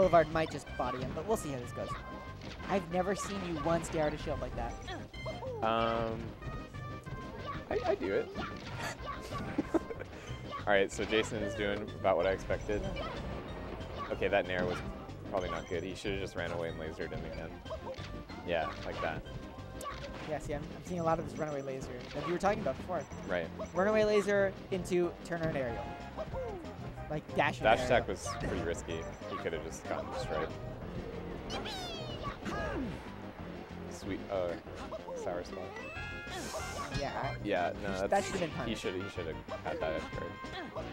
Boulevard might just body him, but we'll see how this goes. I've never seen you once dare to shield like that. Um, I, I do it. All right, so Jayson is doing about what I expected. Okay, that nair was probably not good. He should have just ran away and lasered him again. Yeah, like that. Yeah, see, I'm, I'm seeing a lot of this runaway laser that you were talking about before. Right. Runaway laser into Turner and aerial. Like dash and Dash attack was pretty risky. He could have just gotten destroyed. Sweet, uh, sour spot. Yeah, Yeah, no, That that's, should've been he punished. should he should have had that edge guard.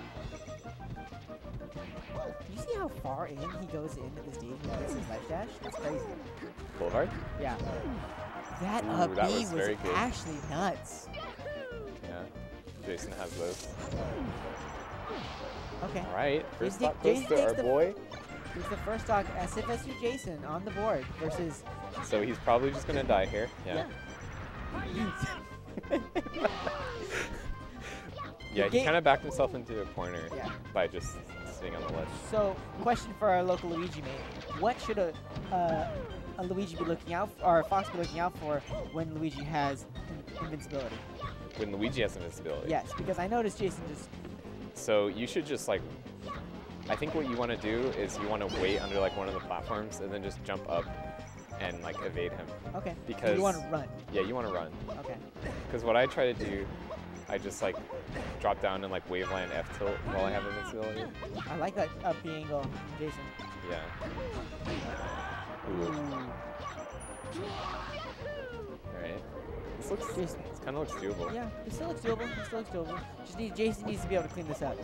you see how far in he goes into the stage when he gets his ledge dash? That's crazy. Boulevard? Yeah. That Ooh, up that B was was, actually nuts. Yeah. Jayson has those. Okay. All right, first Jayson goes to our the- boy. He's the first dog SFSU Jayson on the board versus So he's probably just gonna die here. Yeah. Yeah, he kind of backed himself into a corner Yeah. by just sitting on the ledge. So, question for our local Luigi mate: What should a uh, a Luigi be looking out, f or a Fox be looking out for when Luigi has in- invincibility? When Luigi has invincibility. Yes, because I noticed Jayson just So you should just like, I think what you want to do is you want to wait under like one of the platforms and then just jump up and like evade him. okay. so Because you want to run? Yeah, you want to run. Okay. Because what I try to do, I just like drop down and like waveland F tilt while I have invincibility. I like that up B angle, Jayson. Yeah. Ooh. All right. This looks. Jayson. This kind of looks doable. Yeah, it still looks doable. It still looks doable. Just need Jayson needs to be able to clean this up.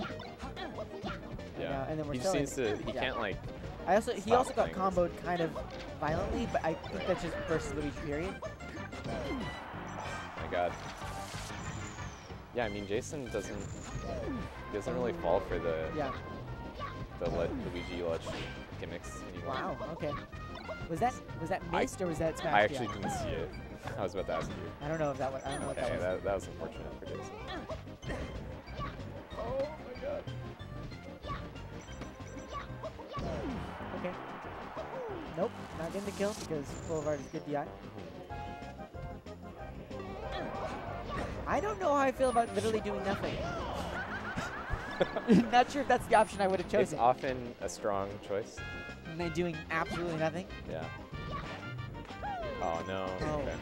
Yeah. and then we're he still just in- to. He yeah. can't like. I also he also got things. comboed kind of violently, but I think that's just versus Luigi period. My God. Yeah, I mean Jayson doesn't. He doesn't really fall for the Yeah. the le- Luigi ledge gimmicks anymore. Wow. Okay. Was that was that I- or was that smashed? I actually yeah. didn't see it. I was about to ask you. I don't know if that was. I don't know what Okay, that was. that, that was unfortunate for Jayson. Oh my god. Okay. Nope, not getting the kill because Boulevard is good DI. Mm-hmm. I don't know how I feel about literally doing nothing. not sure if that's the option I would have chosen. It's often a strong choice. And then doing absolutely nothing. Yeah. Oh no. Oh. Okay.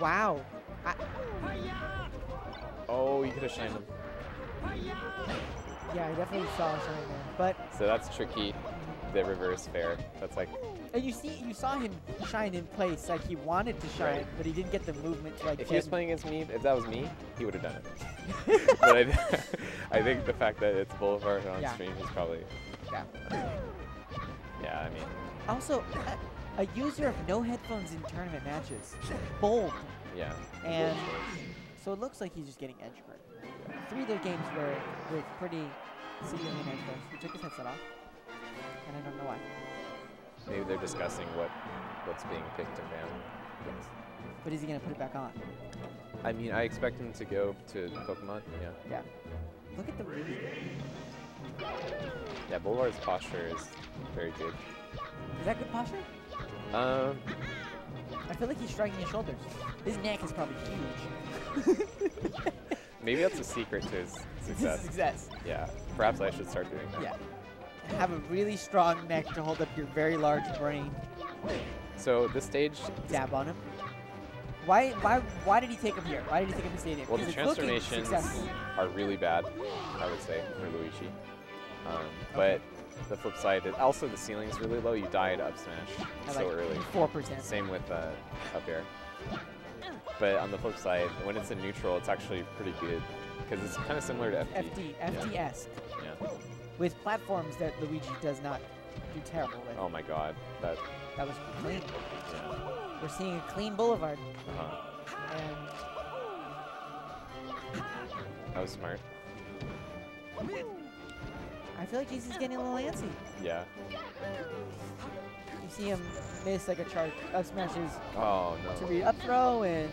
Wow. I, Oh, you could have shined him. yeah, I definitely saw a shine there. But So that's tricky. The reverse fair. That's like and you see, you saw him shine in place like he wanted to shine, Right. but he didn't get the movement to like. if he was playing against me, if that was me, he would have done it. but I, I think the fact that it's Boulevard on Yeah. stream, is probably. Yeah. Uh, yeah, I mean, Also, a, a user of no headphones in tournament matches, bold, yeah. and so it looks like he's just getting edge guard. Three of those games were with pretty significant edge guards. He took his headset off, and I don't know why. Maybe they're discussing what what's being picked and banned. But is he gonna put it back on? I mean, I expect him to go to Pokemon. Yeah. Yeah. Look at the really. Yeah, Boulevard's posture is very good. Is that good posture? Um, I feel like he's shrugging his shoulders. His neck is probably huge. maybe that's a secret to his success. Success. Yeah. Perhaps I should start doing that. Yeah. Have a really strong neck to hold up your very large brain. So this stage, Dab on him. Why? Why? Why did he take him here? Why did he take him to stadium? well, the transformations are really bad, I would say, for Luigi. Um, but the flip side, is also the ceiling's really low. You die to up smash At so like early. Four percent. Same with uh, up air. But on the flip side, when it's in neutral, it's actually pretty good because it's kind of similar to FD. FD, FD-esque, Yeah. With platforms that Luigi does not do terrible with. Oh my god, that. That was clean. Yeah. We're seeing a clean boulevard, Uh-huh. and That was smart. I feel like Jayson's getting a little antsy. Yeah. You see him miss like a charge up smashes Oh to no. up throw and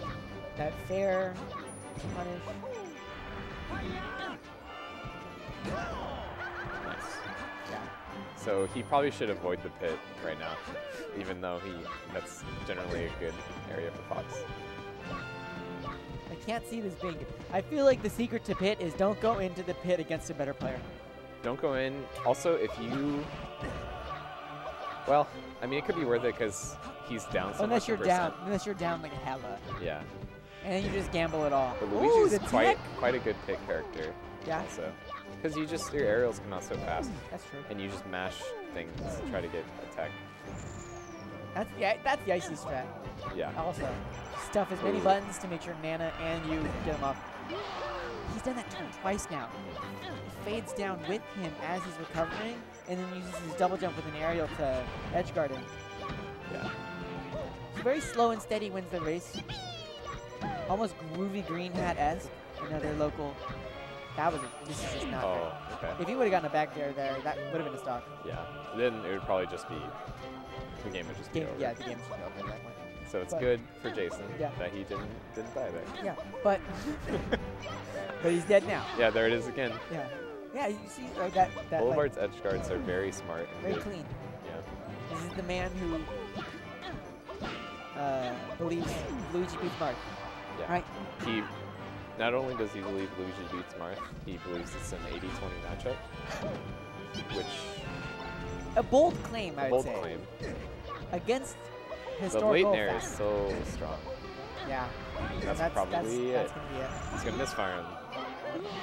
that fair punish. So he probably should avoid the pit right now, even though he that's generally a good area for Fox. I can't see this being. I feel like the secret to pit is don't go into the pit against a better player. Don't go in. Also, if you, well, I mean, it could be worth it because he's down so unless much you're down, unless you're down like hella, Yeah, and then you just gamble it all. but Ooh, Luigi's the quite tech. quite a good pit character. Yeah. Also, because you just your aerials come out so fast, mm, That's true. and you just mash things to try to get attack. That's yeah, that's the icy strat. Yeah. Also, stuff as many buttons to make sure Nana and you get him up. He's done that turn twice now. He fades down with him as he's recovering, and then uses his double jump with an aerial to edge guard him. Yeah. He's very slow and steady wins the race. Almost groovy green hat esque. Another local. That was a, this is just not. Oh, okay. If he would have gotten a back there, there that would have been a stock. Yeah. Then it would probably just be the game would just Game, be over. yeah, the game should be over at that point. So it's but- good for Jayson Yeah. that he didn't didn't die there. Yeah, but but he's dead now. Yeah, there it is again. Yeah, yeah. You see like that that like, edge guards are very smart and very good. clean. Yeah. This is the man who uh, believes Luigi beats Marth. Yeah. Right. He not only does he believe Luigi beats Marth, he believes it's an 80-20 matchup, which A bold claim, I would bold say, claim. against The historical late nair is so strong. Yeah, That's, that's probably that's, it. that's gonna be it. He's gonna misfire him.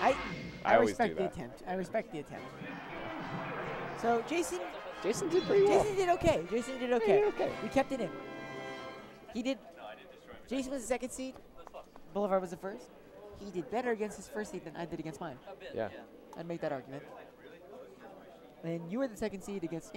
I I I, respect the attempt. I respect the attempt. So Jayson, Jayson did pretty well. Jayson did okay. Jayson did okay. did okay. We kept it in. He did. Jayson was the second seed. Boulevard was the first. He did better against his first seed than I did against mine. Yeah. I'd make that argument. And you were the second seed against